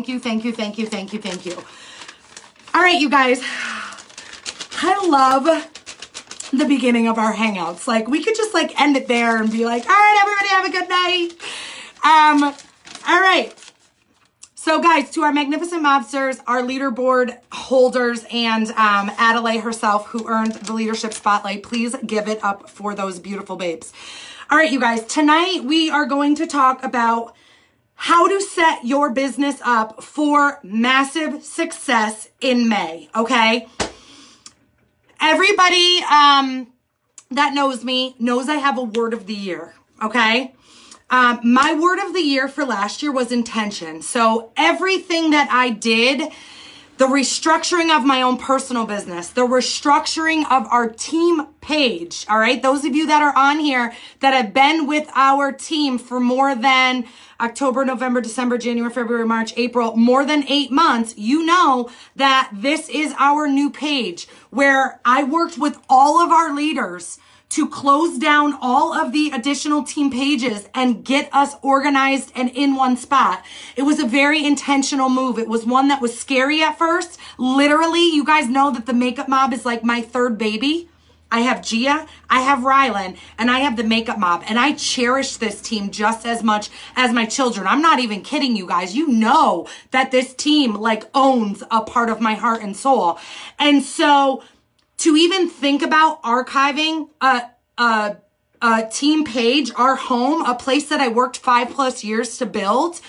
Thank you, thank you, thank you, thank you, thank you. All right, you guys. I love the beginning of our hangouts. Like we could just like end it there and be like, all right, everybody have a good night. Um, all right. So guys, to our magnificent mobsters, our leaderboard holders, and um, Adelaide herself, who earned the leadership spotlight, please give it up for those beautiful babes. All right, you guys, tonight we are going to talk about how to set your business up for massive success in May, okay? Everybody um, that knows me knows I have a word of the year, okay? Um, my word of the year for last year was intention. So everything that I did, the restructuring of my own personal business, the restructuring of our team page, all right? Those of you that are on here that have been with our team for more than October, November, December, January, February, March, April, more than eight months, you know that this is our new page where I worked with all of our leaders to close down all of the additional team pages and get us organized and in one spot. It was a very intentional move. It was one that was scary at first. Literally, you guys know that the makeup mob is like my third baby. I have Gia, I have Rylan, and I have the makeup mob. And I cherish this team just as much as my children. I'm not even kidding you guys. You know that this team like owns a part of my heart and soul. And so to even think about archiving a, a, a team page, our home, a place that I worked five plus years to build,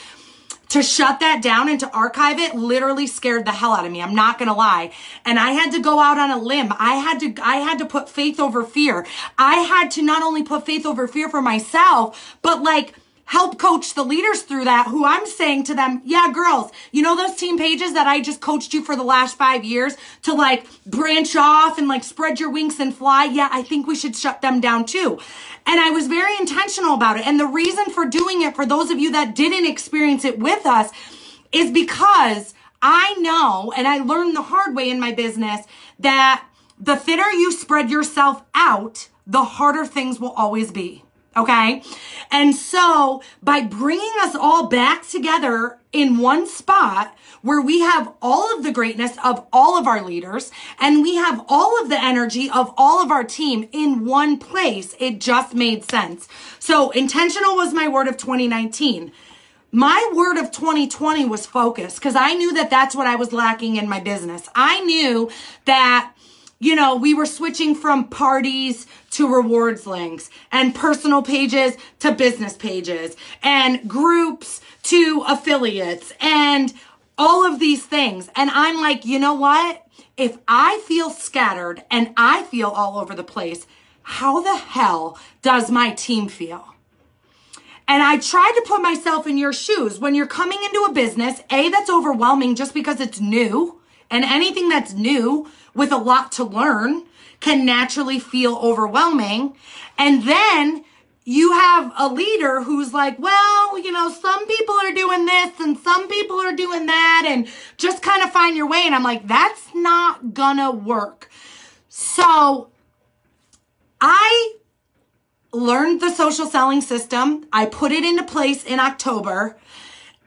to shut that down and to archive it literally scared the hell out of me. I'm not going to lie. And I had to go out on a limb. I had to, I had to put faith over fear. I had to not only put faith over fear for myself, but like, help coach the leaders through that who I'm saying to them, yeah, girls, you know those team pages that I just coached you for the last five years to like branch off and like spread your wings and fly? Yeah, I think we should shut them down too. And I was very intentional about it. And the reason for doing it, for those of you that didn't experience it with us, is because I know, and I learned the hard way in my business, that the thinner you spread yourself out, the harder things will always be. Okay. And so by bringing us all back together in one spot where we have all of the greatness of all of our leaders and we have all of the energy of all of our team in one place, it just made sense. So intentional was my word of 2019. My word of 2020 was focus because I knew that that's what I was lacking in my business. I knew that you know, we were switching from parties to rewards links and personal pages to business pages and groups to affiliates and all of these things. And I'm like, you know what? If I feel scattered and I feel all over the place, how the hell does my team feel? And I tried to put myself in your shoes when you're coming into a business, A, that's overwhelming just because it's new. And anything that's new with a lot to learn can naturally feel overwhelming. And then you have a leader who's like, well, you know, some people are doing this and some people are doing that and just kind of find your way. And I'm like, that's not gonna work. So I learned the social selling system. I put it into place in October.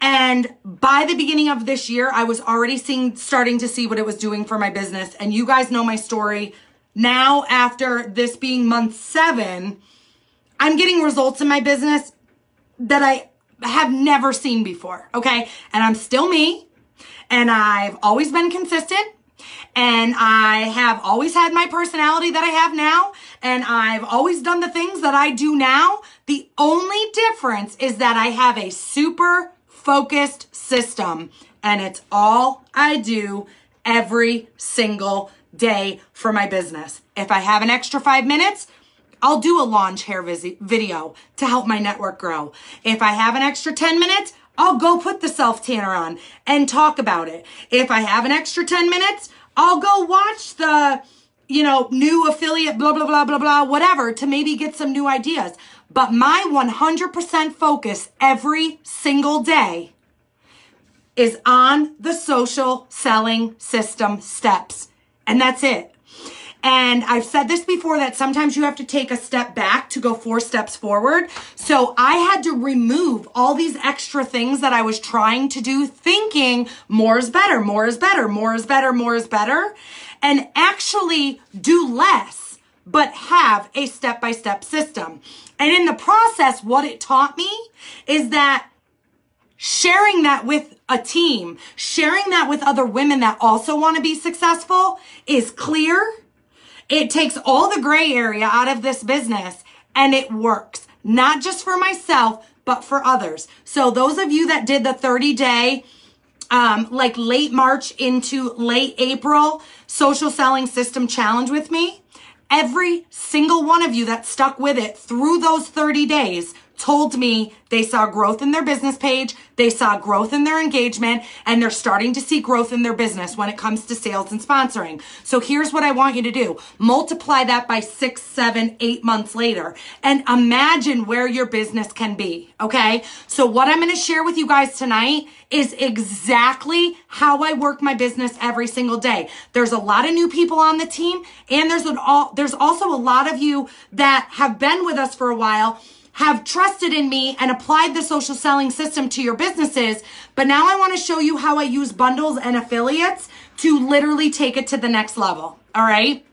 And by the beginning of this year, I was already seeing, starting to see what it was doing for my business. And you guys know my story. Now, after this being month seven, I'm getting results in my business that I have never seen before. Okay. And I'm still me. And I've always been consistent. And I have always had my personality that I have now. And I've always done the things that I do now. The only difference is that I have a super focused system. And it's all I do every single day for my business. If I have an extra five minutes, I'll do a launch hair video to help my network grow. If I have an extra 10 minutes, I'll go put the self tanner on and talk about it. If I have an extra 10 minutes, I'll go watch the, you know, new affiliate, blah, blah, blah, blah, blah, whatever to maybe get some new ideas. But my 100% focus every single day is on the social selling system steps. And that's it. And I've said this before that sometimes you have to take a step back to go four steps forward. So I had to remove all these extra things that I was trying to do, thinking more is better, more is better, more is better, more is better, and actually do less, but have a step by step system. And in the process, what it taught me is that sharing that with a team, sharing that with other women that also want to be successful is clear it takes all the gray area out of this business and it works, not just for myself, but for others. So those of you that did the 30 day, um, like late March into late April social selling system challenge with me, every single one of you that stuck with it through those 30 days told me they saw growth in their business page, they saw growth in their engagement, and they're starting to see growth in their business when it comes to sales and sponsoring. So here's what I want you to do. Multiply that by six, seven, eight months later and imagine where your business can be. Okay. So what I'm going to share with you guys tonight is exactly how I work my business every single day. There's a lot of new people on the team and there's an all, there's also a lot of you that have been with us for a while have trusted in me and applied the social selling system to your businesses. But now I want to show you how I use bundles and affiliates to literally take it to the next level. All right.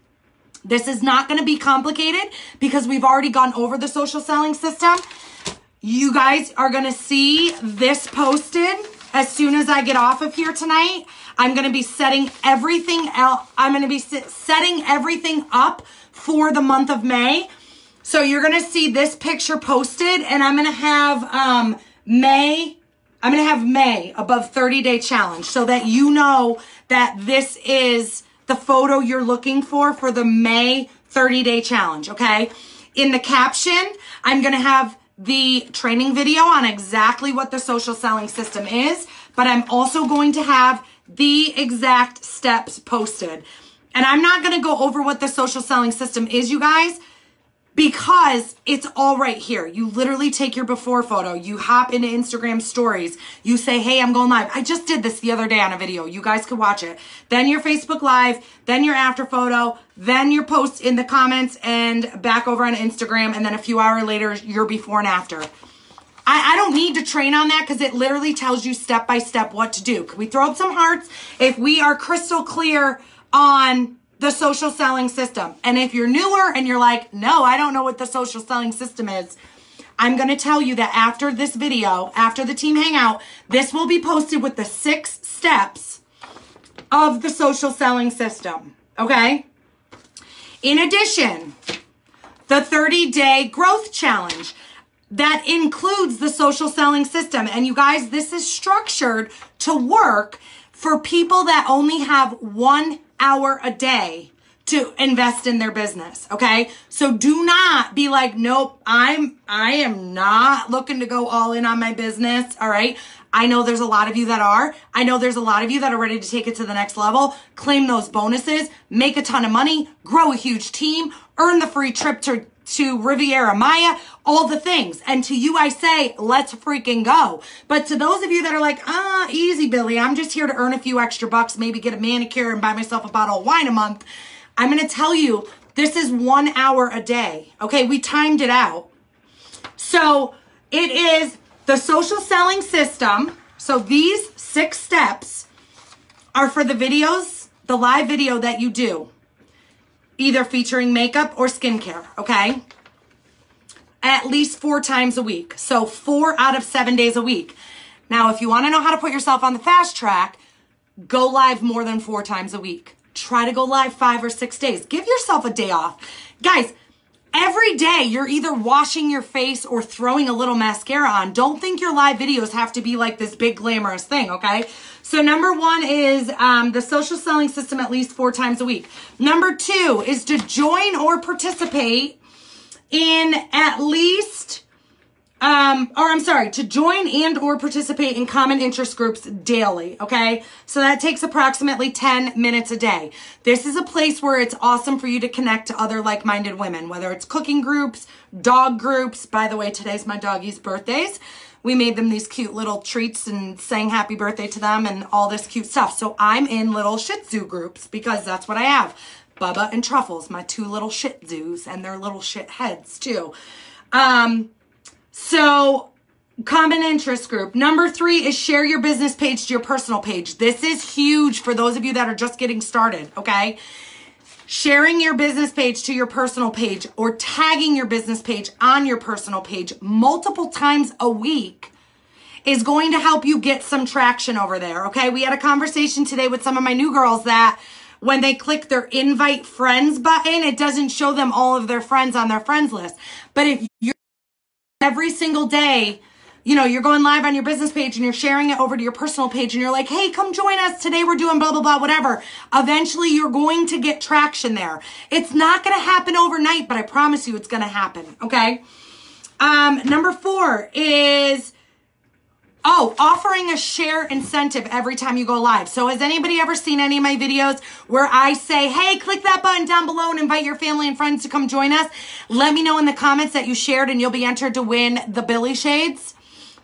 This is not going to be complicated because we've already gone over the social selling system. You guys are going to see this posted as soon as I get off of here tonight. I'm going to be setting everything out. I'm going to be setting everything up for the month of May. So you're going to see this picture posted and I'm going to have um, May, I'm going to have May above 30 day challenge so that you know that this is the photo you're looking for for the May 30 day challenge. Okay. In the caption, I'm going to have the training video on exactly what the social selling system is, but I'm also going to have the exact steps posted. And I'm not going to go over what the social selling system is, you guys because it's all right here. You literally take your before photo, you hop into Instagram stories, you say, Hey, I'm going live. I just did this the other day on a video. You guys could watch it. Then your Facebook live, then your after photo, then your post in the comments and back over on Instagram. And then a few hours later, your before and after. I, I don't need to train on that because it literally tells you step by step what to do. Can we throw up some hearts if we are crystal clear on the social selling system. And if you're newer and you're like, no, I don't know what the social selling system is, I'm going to tell you that after this video, after the team hangout, this will be posted with the six steps of the social selling system. Okay. In addition, the 30 day growth challenge that includes the social selling system. And you guys, this is structured to work for people that only have one hour a day to invest in their business. Okay. So do not be like, nope, I'm, I am not looking to go all in on my business. All right. I know there's a lot of you that are. I know there's a lot of you that are ready to take it to the next level, claim those bonuses, make a ton of money, grow a huge team, earn the free trip to to Riviera Maya, all the things. And to you, I say, let's freaking go. But to those of you that are like, ah, easy, Billie, I'm just here to earn a few extra bucks, maybe get a manicure and buy myself a bottle of wine a month. I'm going to tell you, this is one hour a day. Okay. We timed it out. So it is the social selling system. So these six steps are for the videos, the live video that you do either featuring makeup or skincare, okay? At least four times a week. So four out of seven days a week. Now, if you want to know how to put yourself on the fast track, go live more than four times a week. Try to go live five or six days. Give yourself a day off. Guys, every day you're either washing your face or throwing a little mascara on. Don't think your live videos have to be like this big glamorous thing, okay? So number one is um, the social selling system at least four times a week. Number two is to join or participate in at least, um, or I'm sorry, to join and or participate in common interest groups daily. Okay. So that takes approximately 10 minutes a day. This is a place where it's awesome for you to connect to other like-minded women, whether it's cooking groups, dog groups. By the way, today's my doggy's birthdays we made them these cute little treats and sang happy birthday to them and all this cute stuff. So I'm in little Shih Tzu groups because that's what I have. Bubba and Truffles, my two little shit zoos, and their little shit heads too. Um, so common interest group. Number three is share your business page to your personal page. This is huge for those of you that are just getting started, okay? Sharing your business page to your personal page or tagging your business page on your personal page multiple times a week is going to help you get some traction over there, okay? We had a conversation today with some of my new girls that when they click their invite friends button, it doesn't show them all of their friends on their friends list. But if you're every single day, you know, you're going live on your business page and you're sharing it over to your personal page and you're like, hey, come join us. Today we're doing blah, blah, blah, whatever. Eventually you're going to get traction there. It's not going to happen overnight, but I promise you it's going to happen. Okay. Um, number four is, Oh, offering a share incentive every time you go live. So has anybody ever seen any of my videos where I say, hey, click that button down below and invite your family and friends to come join us? Let me know in the comments that you shared and you'll be entered to win the Billie Shades.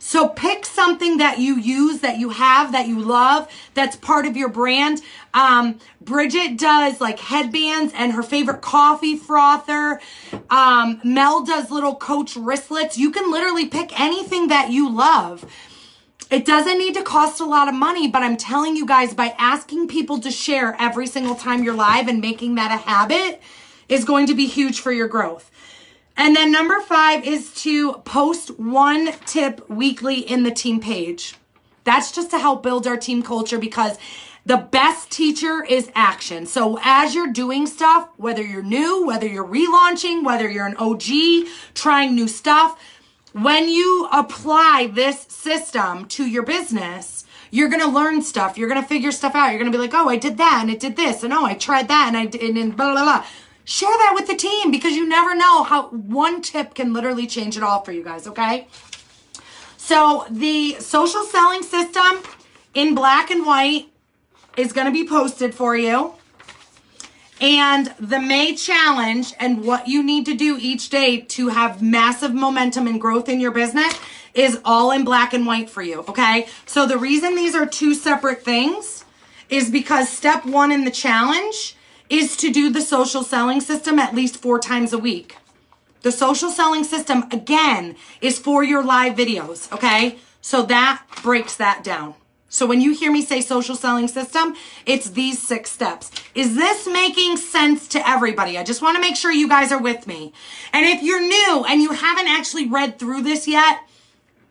So pick something that you use, that you have, that you love, that's part of your brand. Um, Bridget does like headbands and her favorite coffee frother. Um, Mel does little coach wristlets. You can literally pick anything that you love. It doesn't need to cost a lot of money, but I'm telling you guys, by asking people to share every single time you're live and making that a habit is going to be huge for your growth. And then number five is to post one tip weekly in the team page. That's just to help build our team culture because the best teacher is action. So as you're doing stuff, whether you're new, whether you're relaunching, whether you're an OG, trying new stuff, when you apply this system to your business, you're going to learn stuff. You're going to figure stuff out. You're going to be like, oh, I did that and it did this. And oh, I tried that and I did, and blah, blah, blah. Share that with the team because you never know how one tip can literally change it all for you guys, okay? So the social selling system in black and white is going to be posted for you. And the May challenge and what you need to do each day to have massive momentum and growth in your business is all in black and white for you. Okay. So the reason these are two separate things is because step one in the challenge is to do the social selling system at least four times a week. The social selling system, again, is for your live videos, okay? So that breaks that down. So when you hear me say social selling system, it's these six steps. Is this making sense to everybody? I just want to make sure you guys are with me. And if you're new and you haven't actually read through this yet,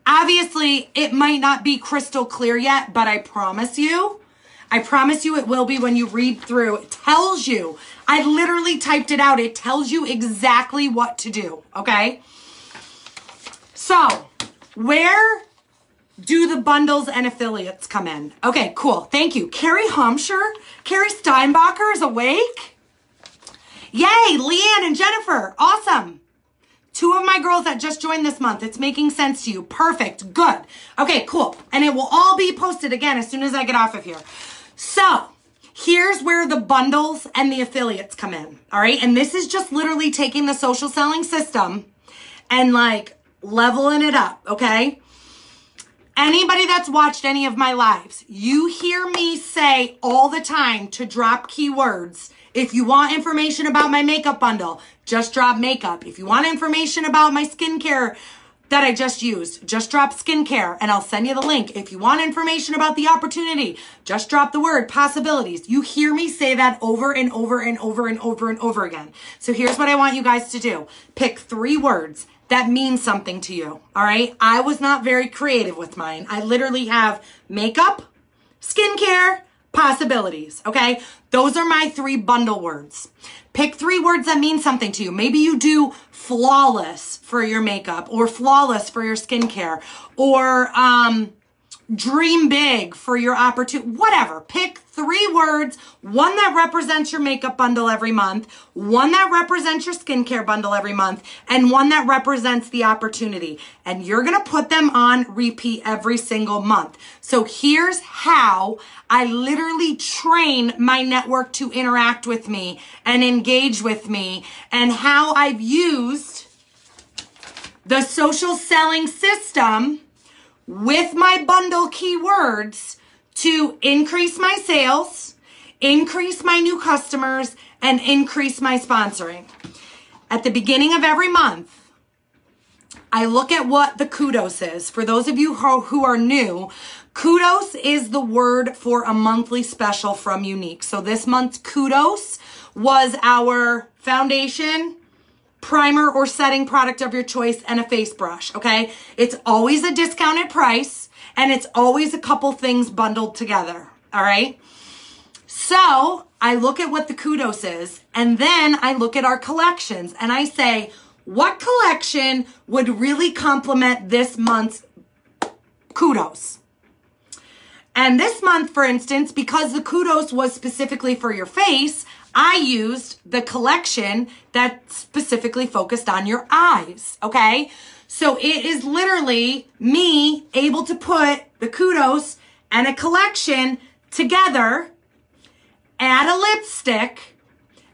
obviously it might not be crystal clear yet, but I promise you, I promise you it will be when you read through. It tells you. I literally typed it out. It tells you exactly what to do. Okay. So where do the bundles and affiliates come in? Okay, cool. Thank you. Carrie Hampshire, Carrie Steinbacher is awake. Yay, Leanne and Jennifer. Awesome. Two of my girls that just joined this month. It's making sense to you. Perfect. Good. Okay, cool. And it will all be posted again as soon as I get off of here. So here's where the bundles and the affiliates come in. All right. And this is just literally taking the social selling system and like leveling it up. Okay. Anybody that's watched any of my lives, you hear me say all the time to drop keywords. If you want information about my makeup bundle, just drop makeup. If you want information about my skincare that I just used. Just drop skincare and I'll send you the link. If you want information about the opportunity, just drop the word possibilities. You hear me say that over and over and over and over and over again. So here's what I want you guys to do. Pick three words that mean something to you. All right. I was not very creative with mine. I literally have makeup, skincare, possibilities. Okay. Those are my three bundle words. Pick three words that mean something to you. Maybe you do flawless for your makeup or flawless for your skincare or, um, dream big for your opportunity, whatever. Pick three words, one that represents your makeup bundle every month, one that represents your skincare bundle every month, and one that represents the opportunity. And you're going to put them on repeat every single month. So here's how I literally train my network to interact with me and engage with me and how I've used the social selling system with my bundle keywords to increase my sales, increase my new customers, and increase my sponsoring. At the beginning of every month, I look at what the kudos is. For those of you who are new, kudos is the word for a monthly special from Younique. So this month's kudos was our foundation, primer or setting product of your choice, and a face brush, okay? It's always a discounted price, and it's always a couple things bundled together, all right? So I look at what the kudos is, and then I look at our collections, and I say, what collection would really complement this month's kudos? And this month, for instance, because the kudos was specifically for your face, I used the collection that specifically focused on your eyes. Okay. So it is literally me able to put the kudos and a collection together, add a lipstick,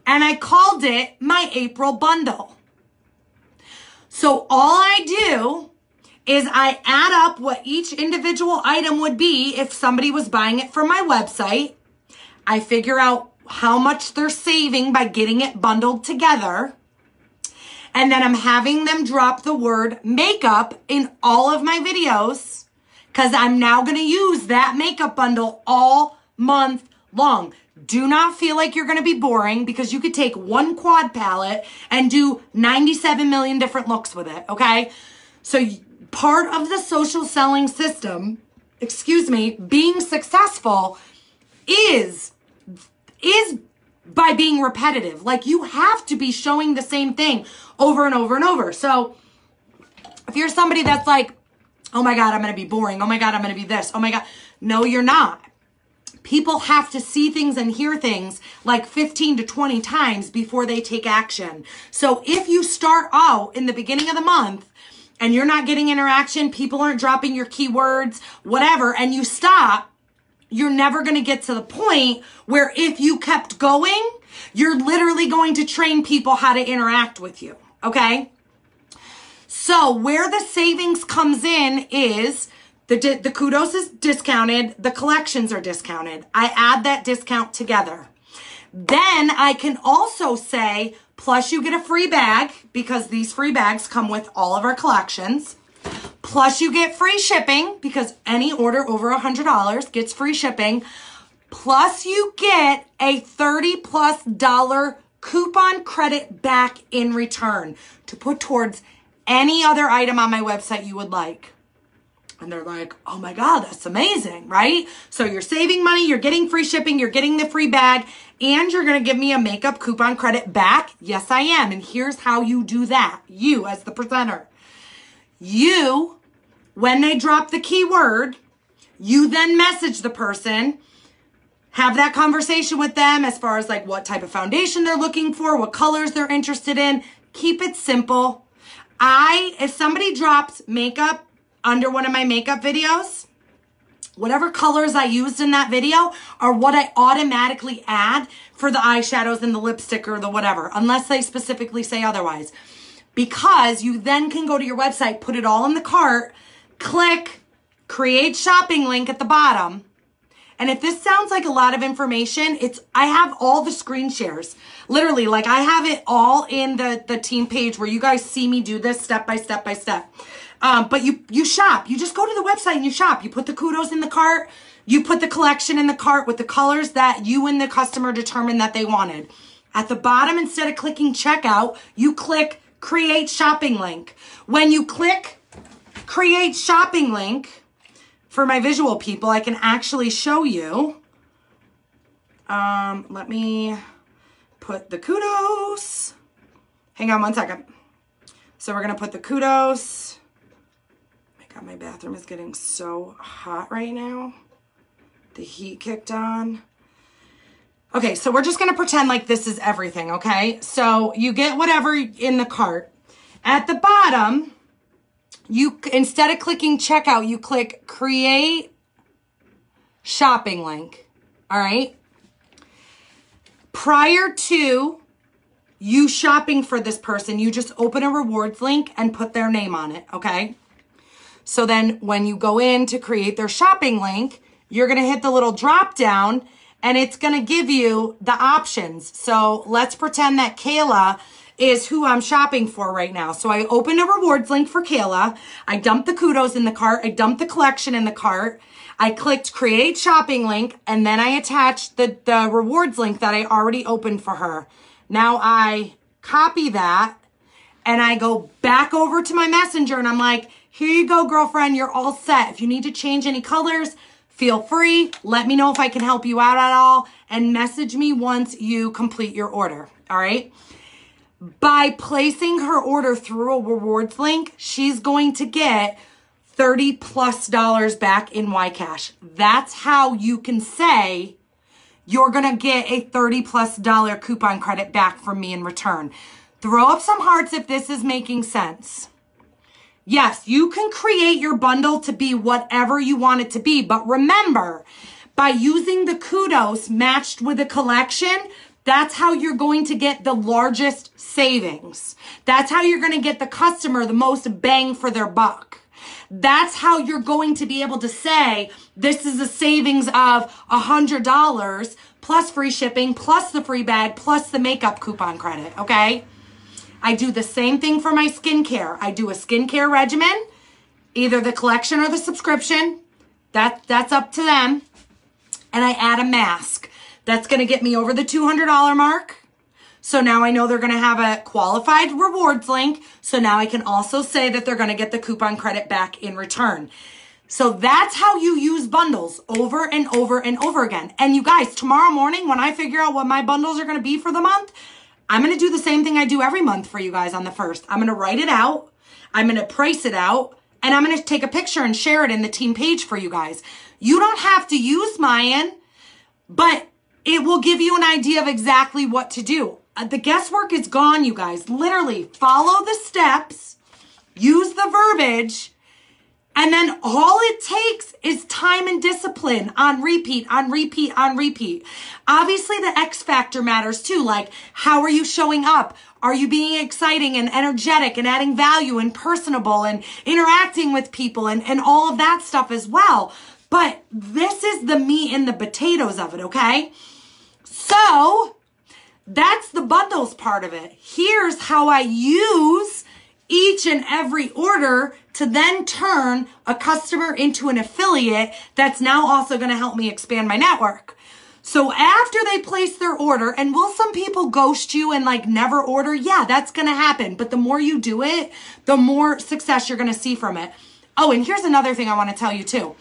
and I called it my April bundle. So all I do is I add up what each individual item would be if somebody was buying it from my website. I figure out how much they're saving by getting it bundled together. And then I'm having them drop the word makeup in all of my videos because I'm now going to use that makeup bundle all month long. Do not feel like you're going to be boring because you could take one quad palette and do 97 million different looks with it. Okay. So part of the social selling system, excuse me, being successful is, is by being repetitive. Like you have to be showing the same thing over and over and over. So if you're somebody that's like, oh my God, I'm going to be boring. Oh my God, I'm going to be this. Oh my God. No, you're not people have to see things and hear things like 15 to 20 times before they take action. So if you start out in the beginning of the month and you're not getting interaction, people aren't dropping your keywords, whatever, and you stop, you're never going to get to the point where if you kept going, you're literally going to train people how to interact with you. Okay. So where the savings comes in is the, the kudos is discounted. The collections are discounted. I add that discount together. Then I can also say, plus you get a free bag because these free bags come with all of our collections. Plus you get free shipping because any order over a $100 gets free shipping. Plus you get a 30 plus dollar coupon credit back in return to put towards any other item on my website you would like. And they're like, oh my God, that's amazing, right? So you're saving money, you're getting free shipping, you're getting the free bag, and you're gonna give me a makeup coupon credit back? Yes, I am. And here's how you do that. You, as the presenter. You, when they drop the keyword, you then message the person, have that conversation with them as far as like what type of foundation they're looking for, what colors they're interested in. Keep it simple. I, if somebody drops makeup under one of my makeup videos, whatever colors I used in that video are what I automatically add for the eyeshadows and the lipstick or the whatever, unless they specifically say otherwise. Because you then can go to your website, put it all in the cart, click create shopping link at the bottom. And if this sounds like a lot of information, it's I have all the screen shares. Literally, like I have it all in the the team page where you guys see me do this step by step by step. Um, but you you shop. You just go to the website and you shop. You put the kudos in the cart. You put the collection in the cart with the colors that you and the customer determined that they wanted. At the bottom, instead of clicking checkout, you click create shopping link. When you click create shopping link, for my visual people, I can actually show you. Um, let me put the kudos. Hang on one second. So we're going to put the kudos My God, my bathroom is getting so hot right now. The heat kicked on. Okay, so we're just going to pretend like this is everything, okay? So you get whatever in the cart. At the bottom, you instead of clicking checkout, you click create shopping link. All right? Prior to you shopping for this person, you just open a rewards link and put their name on it, okay? So then when you go in to create their shopping link, you're going to hit the little drop down and it's going to give you the options. So let's pretend that Kayla is who I'm shopping for right now. So I open a rewards link for Kayla. I dump the kudos in the cart. I dump the collection in the cart. I clicked create shopping link and then I attached the, the rewards link that I already opened for her. Now I copy that and I go back over to my messenger and I'm like, here you go, girlfriend. You're all set. If you need to change any colors, feel free. Let me know if I can help you out at all and message me once you complete your order. All right. By placing her order through a rewards link, she's going to get 30 plus dollars back in YCash. That's how you can say you're going to get a 30 plus dollar coupon credit back from me in return. Throw up some hearts if this is making sense. Yes, you can create your bundle to be whatever you want it to be, but remember, by using the kudos matched with a collection, that's how you're going to get the largest savings. That's how you're going to get the customer the most bang for their buck. That's how you're going to be able to say this is a savings of a hundred dollars plus free shipping, plus the free bag, plus the makeup coupon credit. Okay. I do the same thing for my skincare. I do a skincare regimen, either the collection or the subscription. That that's up to them. And I add a mask. That's going to get me over the $200 mark. So now I know they're going to have a qualified rewards link. So now I can also say that they're going to get the coupon credit back in return. So that's how you use bundles over and over and over again. And you guys, tomorrow morning when I figure out what my bundles are going to be for the month, I'm going to do the same thing I do every month for you guys on the first. I'm going to write it out. I'm going to price it out and I'm going to take a picture and share it in the team page for you guys. You don't have to use Mayan, but it will give you an idea of exactly what to do. Uh, the guesswork is gone, you guys. Literally follow the steps, use the verbiage, and then all it takes is time and discipline on repeat, on repeat, on repeat. Obviously, the X factor matters too. Like, how are you showing up? Are you being exciting and energetic and adding value and personable and interacting with people and, and all of that stuff as well? But this is the meat and the potatoes of it, okay? So, that's the bundles part of it. Here's how I use each and every order to then turn a customer into an affiliate that's now also going to help me expand my network. So after they place their order, and will some people ghost you and like never order? Yeah, that's going to happen. But the more you do it, the more success you're going to see from it. Oh, and here's another thing I want to tell you too.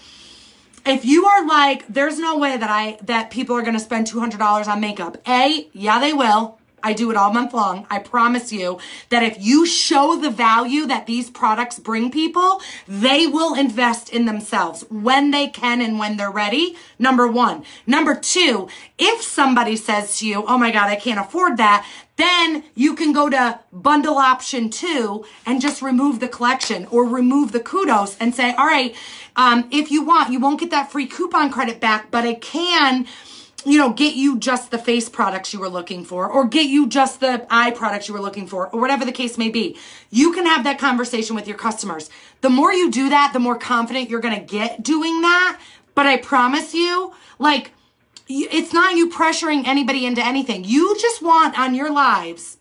If you are like, there's no way that I, that people are going to spend $200 on makeup. A, yeah, they will. I do it all month long. I promise you that if you show the value that these products bring people, they will invest in themselves when they can and when they're ready. Number one. Number two, if somebody says to you, Oh my God, I can't afford that. Then you can go to bundle option two and just remove the collection or remove the kudos and say, all right, um, if you want, you won't get that free coupon credit back, but I can, you know, get you just the face products you were looking for or get you just the eye products you were looking for or whatever the case may be. You can have that conversation with your customers. The more you do that, the more confident you're going to get doing that. But I promise you, like, it's not you pressuring anybody into anything. You just want on your lives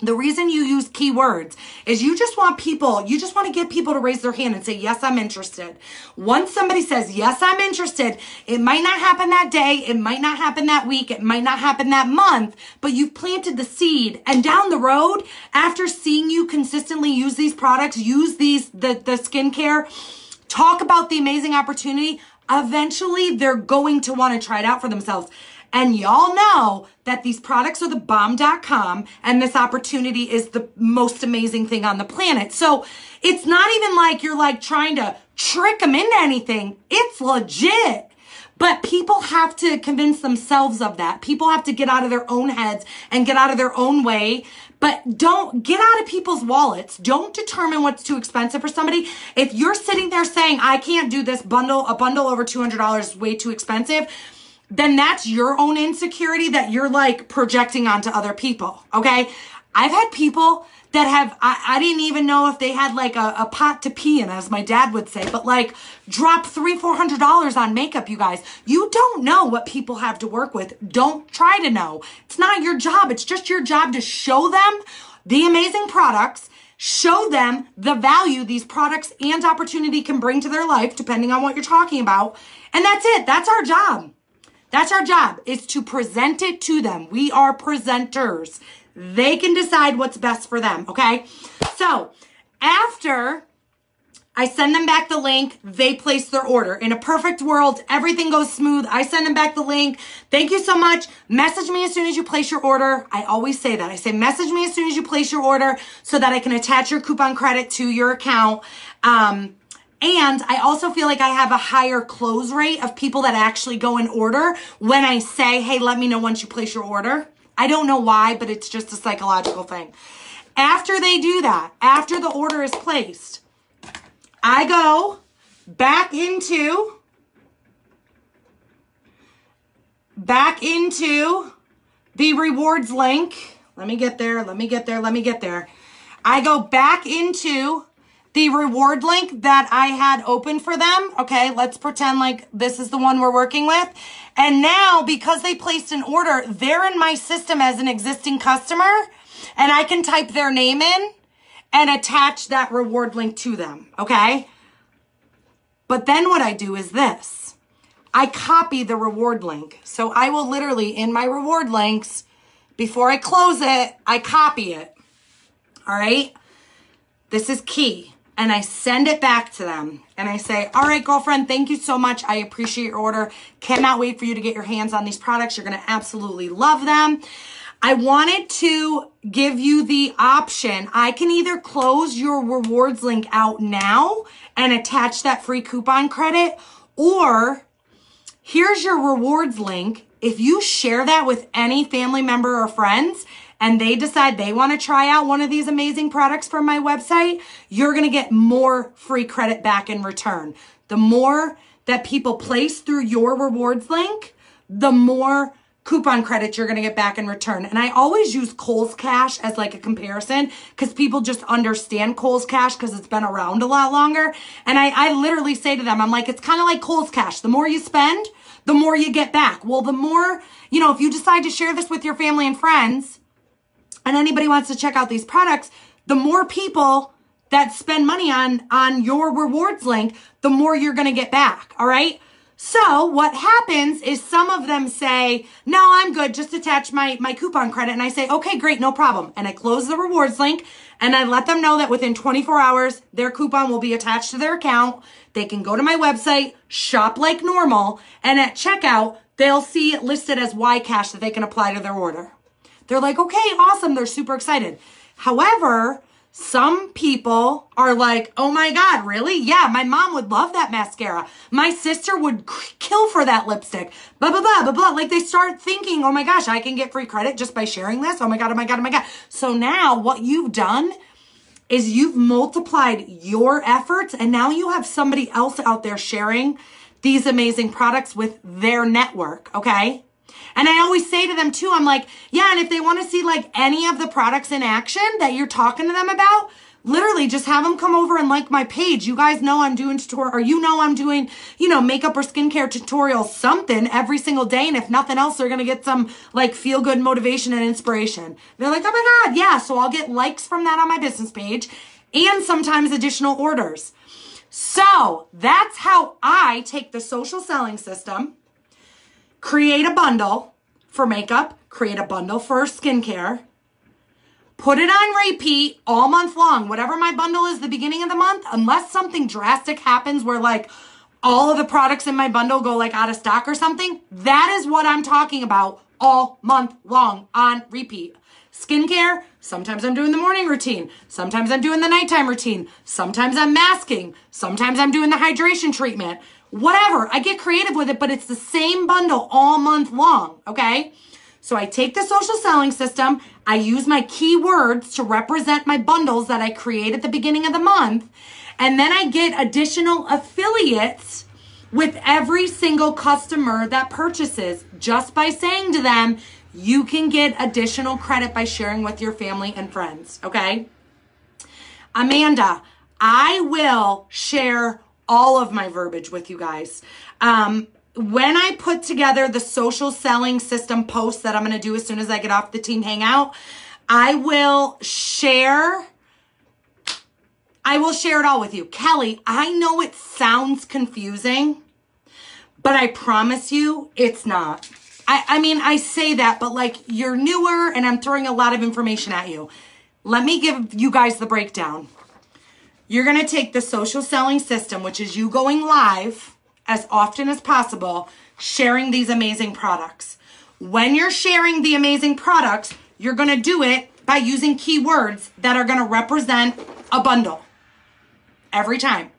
the reason you use keywords is you just want people, you just want to get people to raise their hand and say, Yes, I'm interested. Once somebody says, Yes, I'm interested, it might not happen that day, it might not happen that week, it might not happen that month, but you've planted the seed. And down the road, after seeing you consistently use these products, use these, the, the skincare, talk about the amazing opportunity, eventually they're going to want to try it out for themselves. And y'all know that these products are the bomb.com and this opportunity is the most amazing thing on the planet. So it's not even like you're like trying to trick them into anything. It's legit. But people have to convince themselves of that. People have to get out of their own heads and get out of their own way. But don't get out of people's wallets. Don't determine what's too expensive for somebody. If you're sitting there saying, I can't do this bundle, a bundle over $200 is way too expensive then that's your own insecurity that you're like projecting onto other people. Okay. I've had people that have, I, I didn't even know if they had like a, a pot to pee in, as my dad would say, but like drop three, four hundred dollars on makeup, you guys. You don't know what people have to work with. Don't try to know. It's not your job. It's just your job to show them the amazing products show them the value these products and opportunity can bring to their life, depending on what you're talking about. And that's it. That's our job. That's our job is to present it to them. We are presenters. They can decide what's best for them. Okay. So after I send them back the link. They place their order. In a perfect world, everything goes smooth. I send them back the link. Thank you so much. Message me as soon as you place your order. I always say that. I say message me as soon as you place your order so that I can attach your coupon credit to your account. Um, and I also feel like I have a higher close rate of people that actually go and order when I say, hey, let me know once you place your order. I don't know why, but it's just a psychological thing. After they do that, after the order is placed, I go back into back into the rewards link. Let me get there. Let me get there. Let me get there. I go back into the reward link that I had open for them. Okay, let's pretend like this is the one we're working with. And now, because they placed an order, they're in my system as an existing customer, and I can type their name in and attach that reward link to them. Okay. But then what I do is this. I copy the reward link. So I will literally, in my reward links, before I close it, I copy it. All right. This is key and I send it back to them and I say, all right, girlfriend, thank you so much. I appreciate your order. Cannot wait for you to get your hands on these products. You're going to absolutely love them. I wanted to give you the option. I can either close your rewards link out now and attach that free coupon credit or here's your rewards link. If you share that with any family member or friends, and they decide they want to try out one of these amazing products from my website, you're going to get more free credit back in return. The more that people place through your rewards link, the more coupon credit you're going to get back in return. And I always use Kohl's Cash as like a comparison because people just understand Kohl's Cash because it's been around a lot longer. And I, I literally say to them, I'm like, it's kind of like Kohl's Cash. The more you spend, the more you get back. Well, the more, you know, if you decide to share this with your family and friends, and anybody wants to check out these products, the more people that spend money on, on your rewards link, the more you're going to get back. All right. So what happens is some of them say, no, I'm good. Just attach my, my coupon credit. And I say, okay, great. No problem. And I close the rewards link and I let them know that within 24 hours, their coupon will be attached to their account. They can go to my website, shop like normal. And at checkout, they'll see it listed as Y cash that they can apply to their order. They're like, okay, awesome. They're super excited. However, some people are like, oh my God, really? Yeah, my mom would love that mascara. My sister would kill for that lipstick. Blah, blah, blah, blah, blah. Like they start thinking, oh my gosh, I can get free credit just by sharing this. Oh my God, oh my God, oh my God. So now what you've done is you've multiplied your efforts and now you have somebody else out there sharing these amazing products with their network. Okay. And I always say to them too, I'm like, yeah, and if they want to see like any of the products in action that you're talking to them about, literally just have them come over and like my page. You guys know I'm doing tutorial or you know I'm doing, you know, makeup or skincare tutorial something every single day. And if nothing else, they're going to get some like feel good motivation and inspiration. They're like, oh my God, yeah. So I'll get likes from that on my business page and sometimes additional orders. So that's how I take the social selling system create a bundle for makeup, create a bundle for skincare, put it on repeat all month long. Whatever my bundle is the beginning of the month, unless something drastic happens where like all of the products in my bundle go like out of stock or something, that is what I'm talking about all month long on repeat. Skincare, sometimes I'm doing the morning routine. Sometimes I'm doing the nighttime routine. Sometimes I'm masking. Sometimes I'm doing the hydration treatment whatever. I get creative with it, but it's the same bundle all month long. Okay. So I take the social selling system. I use my keywords to represent my bundles that I create at the beginning of the month. And then I get additional affiliates with every single customer that purchases just by saying to them, you can get additional credit by sharing with your family and friends, okay? Amanda, I will share all of my verbiage with you guys. Um, when I put together the social selling system post that I'm going to do as soon as I get off the team hangout, I will share I will share it all with you. Kelly, I know it sounds confusing, but I promise you it's not. I, I mean, I say that, but like you're newer and I'm throwing a lot of information at you. Let me give you guys the breakdown. You're going to take the social selling system, which is you going live as often as possible, sharing these amazing products. When you're sharing the amazing products, you're going to do it by using keywords that are going to represent a bundle every time.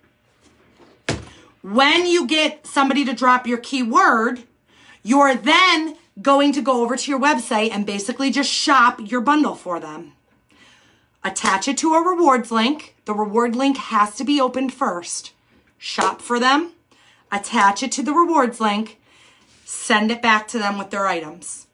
When you get somebody to drop your keyword, you're then going to go over to your website and basically just shop your bundle for them. Attach it to a rewards link. The reward link has to be opened first. Shop for them, attach it to the rewards link, send it back to them with their items.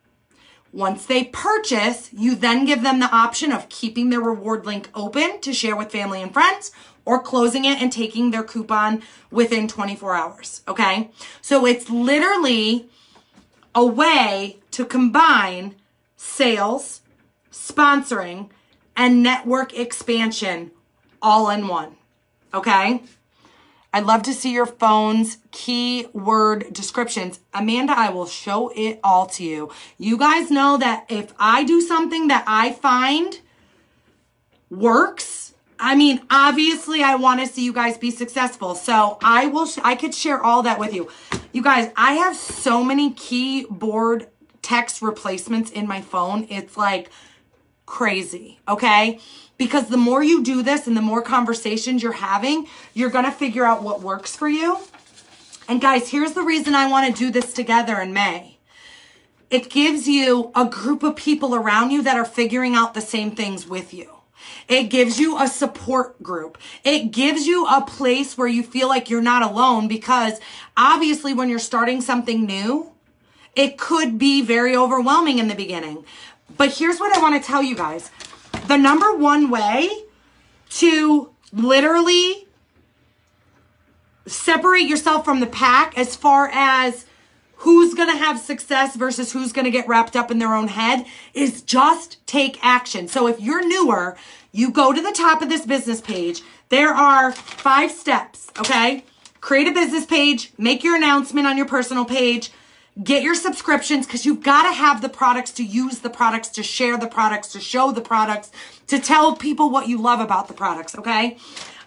Once they purchase, you then give them the option of keeping their reward link open to share with family and friends or closing it and taking their coupon within 24 hours. Okay. So it's literally a way to combine sales, sponsoring, and network expansion all in one. Okay. I'd love to see your phone's keyword descriptions. Amanda, I will show it all to you. You guys know that if I do something that I find works, I mean, obviously I want to see you guys be successful. So I will, I could share all that with you. You guys, I have so many keyboard text replacements in my phone. It's like crazy. Okay. Because the more you do this and the more conversations you're having, you're going to figure out what works for you. And guys, here's the reason I want to do this together in May. It gives you a group of people around you that are figuring out the same things with you. It gives you a support group. It gives you a place where you feel like you're not alone because obviously when you're starting something new, it could be very overwhelming in the beginning. But here's what I want to tell you guys. The number one way to literally separate yourself from the pack as far as who's going to have success versus who's going to get wrapped up in their own head is just take action. So if you're newer, you go to the top of this business page. There are five steps, okay? Create a business page, make your announcement on your personal page, get your subscriptions because you've got to have the products to use the products, to share the products, to show the products, to tell people what you love about the products, okay?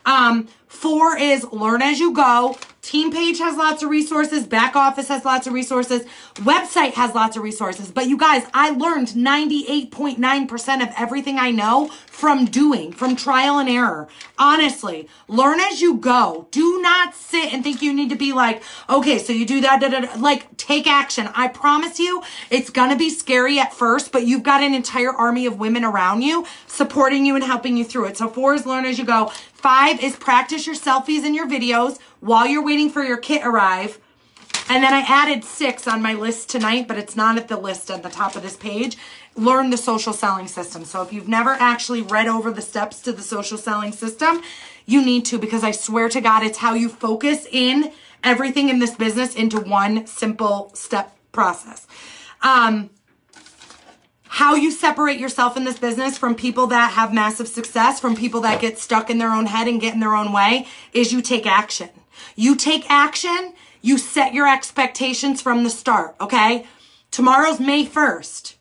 Um, four is learn as you go. Team page has lots of resources. Back office has lots of resources. Website has lots of resources. But you guys, I learned 98.9% of everything I know from doing, from trial and error. Honestly, learn as you go. Do not sit and think you need to be like, okay, so you do that, da, da, da. like take action. I promise you, it's going to be scary at first, but you've got an entire army of women around you supporting you and helping you through it. So four is learn as you go. Five is practice your selfies and your videos while you're waiting for your kit arrive. And then I added six on my list tonight, but it's not at the list at the top of this page. Learn the social selling system. So if you've never actually read over the steps to the social selling system, you need to because I swear to God, it's how you focus in everything in this business into one simple step process. Um, how you separate yourself in this business from people that have massive success, from people that get stuck in their own head and get in their own way, is you take action. You take action, you set your expectations from the start, okay? Tomorrow's May 1st.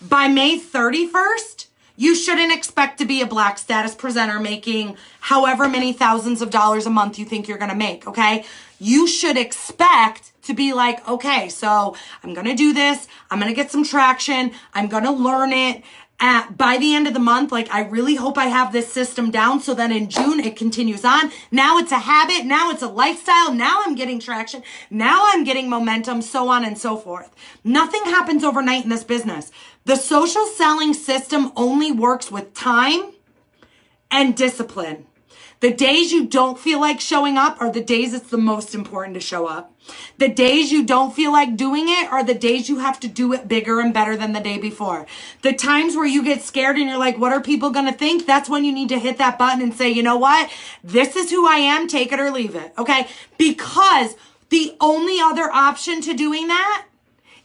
By May 31st, you shouldn't expect to be a black status presenter making however many thousands of dollars a month you think you're gonna make, okay? You should expect to be like, okay, so I'm gonna do this, I'm gonna get some traction, I'm gonna learn it, at by the end of the month, like I really hope I have this system down so that in June it continues on. Now it's a habit. Now it's a lifestyle. Now I'm getting traction. Now I'm getting momentum, so on and so forth. Nothing happens overnight in this business. The social selling system only works with time and discipline. The days you don't feel like showing up are the days it's the most important to show up. The days you don't feel like doing it are the days you have to do it bigger and better than the day before. The times where you get scared and you're like, what are people going to think? That's when you need to hit that button and say, you know what? This is who I am. Take it or leave it. Okay. Because the only other option to doing that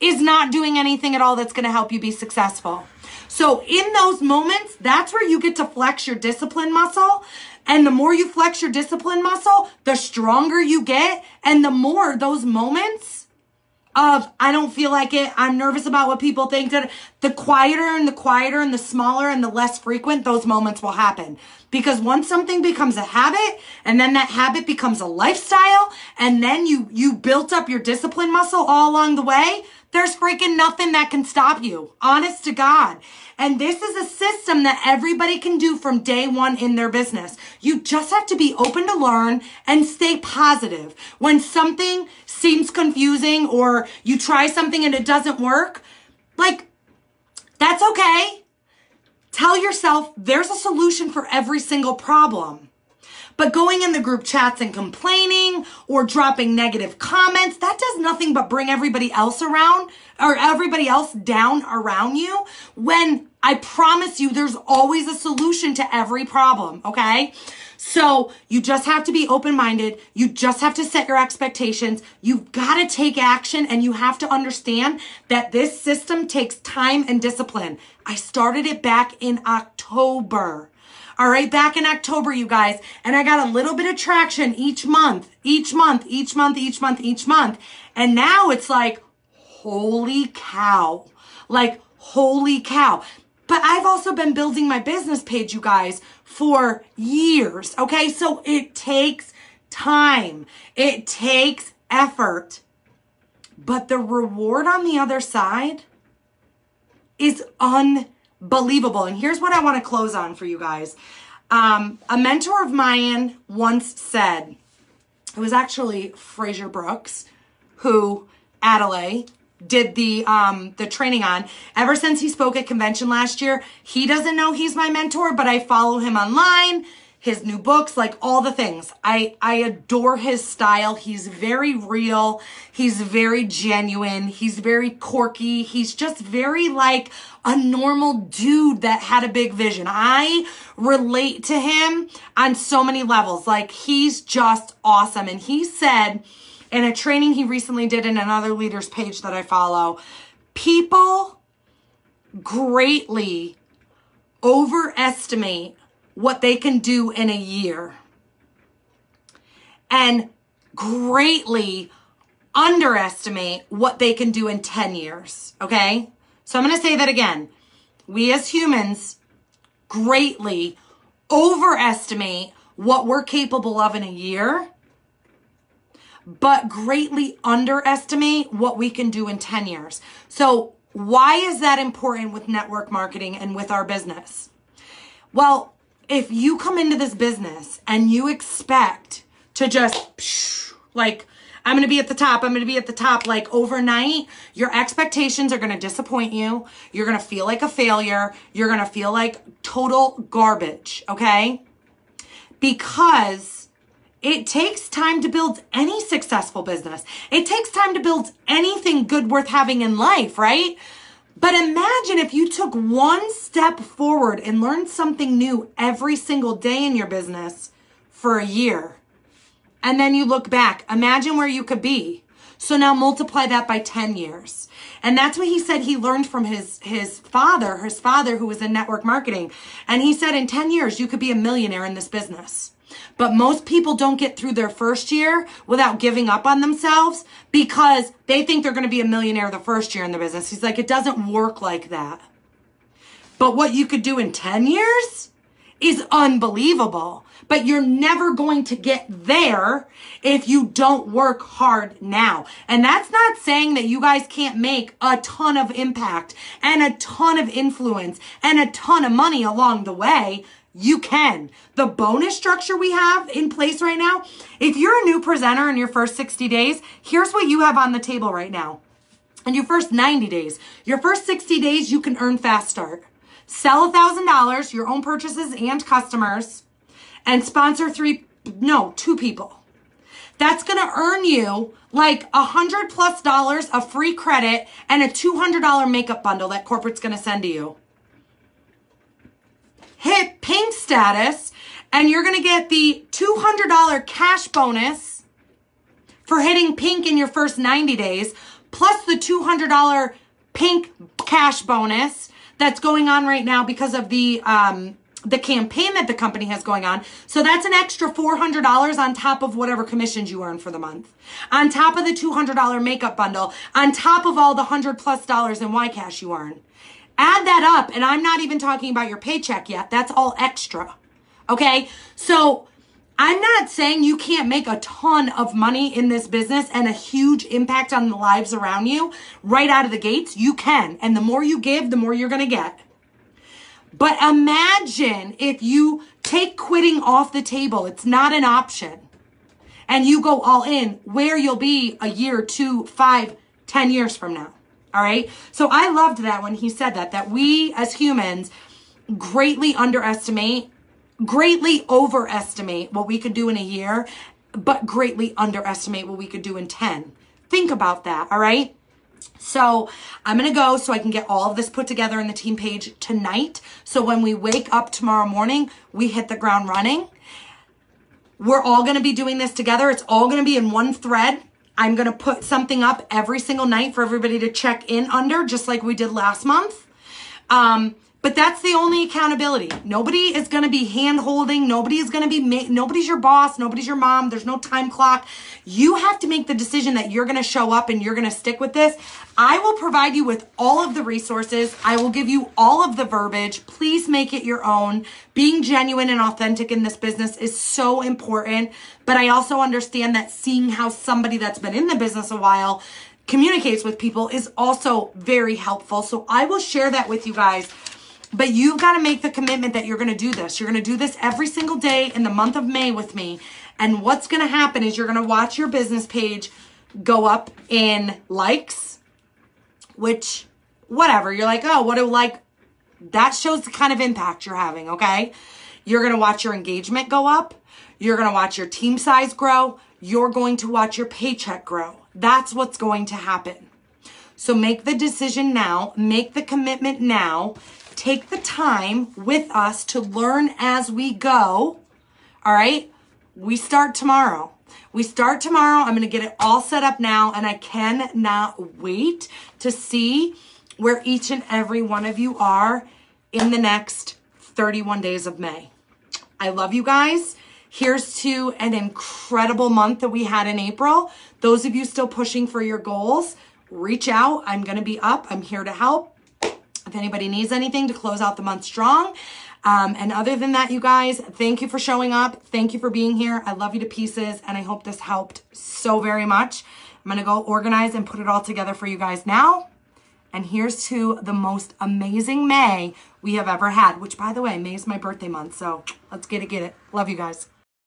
is not doing anything at all that's going to help you be successful. So in those moments, that's where you get to flex your discipline muscle. And the more you flex your discipline muscle, the stronger you get. And the more those moments of, I don't feel like it. I'm nervous about what people think that the quieter and the quieter and the smaller and the less frequent those moments will happen. Because once something becomes a habit and then that habit becomes a lifestyle and then you, you built up your discipline muscle all along the way, there's freaking nothing that can stop you. Honest to God. And this is a system that everybody can do from day one in their business. You just have to be open to learn and stay positive. When something seems confusing or you try something and it doesn't work, like, that's okay. Tell yourself there's a solution for every single problem. But going in the group chats and complaining or dropping negative comments, that does nothing but bring everybody else around or everybody else down around you when I promise you there's always a solution to every problem, okay? So you just have to be open minded. You just have to set your expectations. You've got to take action and you have to understand that this system takes time and discipline. I started it back in October. All right, back in October, you guys, and I got a little bit of traction each month, each month, each month, each month, each month. And now it's like, holy cow. Like, holy cow. But I've also been building my business page, you guys, for years. Okay. So it takes time. It takes effort. But the reward on the other side is unbelievable believable. And here's what I want to close on for you guys. Um, a mentor of mine once said, it was actually Frazer Brookes, who Adelaide did the um the training on. Ever since he spoke at convention last year, he doesn't know he's my mentor, but I follow him online his new books, like all the things. I, I adore his style. He's very real. He's very genuine. He's very quirky. He's just very like a normal dude that had a big vision. I relate to him on so many levels. Like he's just awesome. And he said in a training he recently did in another leader's page that I follow, people greatly overestimate what they can do in a year and greatly underestimate what they can do in 10 years. Okay. So I'm going to say that again. We as humans greatly overestimate what we're capable of in a year, but greatly underestimate what we can do in 10 years. So why is that important with network marketing and with our business? Well, if you come into this business and you expect to just like I'm going to be at the top, I'm going to be at the top like overnight, your expectations are going to disappoint you. You're going to feel like a failure. You're going to feel like total garbage, okay? Because it takes time to build any successful business. It takes time to build anything good worth having in life, right? But imagine if you took one step forward and learned something new every single day in your business for a year. And then you look back. Imagine where you could be. So now multiply that by 10 years. And that's what he said he learned from his, his father, his father who was in network marketing. And he said in 10 years, you could be a millionaire in this business. But most people don't get through their first year without giving up on themselves because they think they're going to be a millionaire the first year in the business. He's like, it doesn't work like that. But what you could do in 10 years is unbelievable. But you're never going to get there if you don't work hard now. And that's not saying that you guys can't make a ton of impact and a ton of influence and a ton of money along the way. You can. The bonus structure we have in place right now, if you're a new presenter in your first 60 days, here's what you have on the table right now. In your first 90 days, your first 60 days, you can earn fast start. Sell $1,000, your own purchases and customers, and sponsor three, no, two people. That's going to earn you like a hundred plus dollars of free credit and a $200 makeup bundle that corporate's going to send to you. Hit pink status and you're going to get the $200 cash bonus for hitting pink in your first 90 days, plus the $200 pink cash bonus that's going on right now because of the um, the campaign that the company has going on. So that's an extra $400 on top of whatever commissions you earn for the month. On top of the $200 makeup bundle, on top of all the 100 plus dollars in Y cash you earn. Add that up and I'm not even talking about your paycheck yet. That's all extra. Okay? So I'm not saying you can't make a ton of money in this business and a huge impact on the lives around you right out of the gates. You can. And the more you give, the more you're going to get. But imagine if you take quitting off the table. It's not an option. And you go all in where you'll be a year, two, five, ten years from now. All right. So I loved that when he said that, that we as humans greatly underestimate greatly overestimate what we could do in a year, but greatly underestimate what we could do in 10. Think about that, all right? So I'm going to go so I can get all of this put together in the team page tonight. So when we wake up tomorrow morning, we hit the ground running. We're all going to be doing this together. It's all going to be in one thread. I'm going to put something up every single night for everybody to check in under, just like we did last month. Um, but that's the only accountability. Nobody is going to be hand holding. Nobody is going to be, ma- nobody's your boss. Nobody's your mom. There's no time clock. You have to make the decision that you're going to show up and you're going to stick with this. I will provide you with all of the resources. I will give you all of the verbiage. Please make it your own. Being genuine and authentic in this business is so important. But I also understand that seeing how somebody that's been in the business a while communicates with people is also very helpful. So I will share that with you guys but you've got to make the commitment that you're going to do this. You're going to do this every single day in the month of May with me. And what's going to happen is you're going to watch your business page go up in likes, which, whatever. You're like, oh, what do like? That shows the kind of impact you're having, okay? You're going to watch your engagement go up. You're going to watch your team size grow. You're going to watch your paycheck grow. That's what's going to happen. So make the decision now, make the commitment now, take the time with us to learn as we go. All right. We start tomorrow. We start tomorrow. I'm going to get it all set up now, and I cannot wait to see where each and every one of you are in the next 31 days of May. I love you guys. Here's to an incredible month that we had in April. Those of you still pushing for your goals, reach out. I'm going to be up. I'm here to help if anybody needs anything to close out the month strong. Um, and other than that, you guys, thank you for showing up. Thank you for being here. I love you to pieces, and I hope this helped so very much. I'm going to go organize and put it all together for you guys now. And here's to the most amazing May we have ever had, which, by the way, May is my birthday month. So let's get it, get it. Love you guys.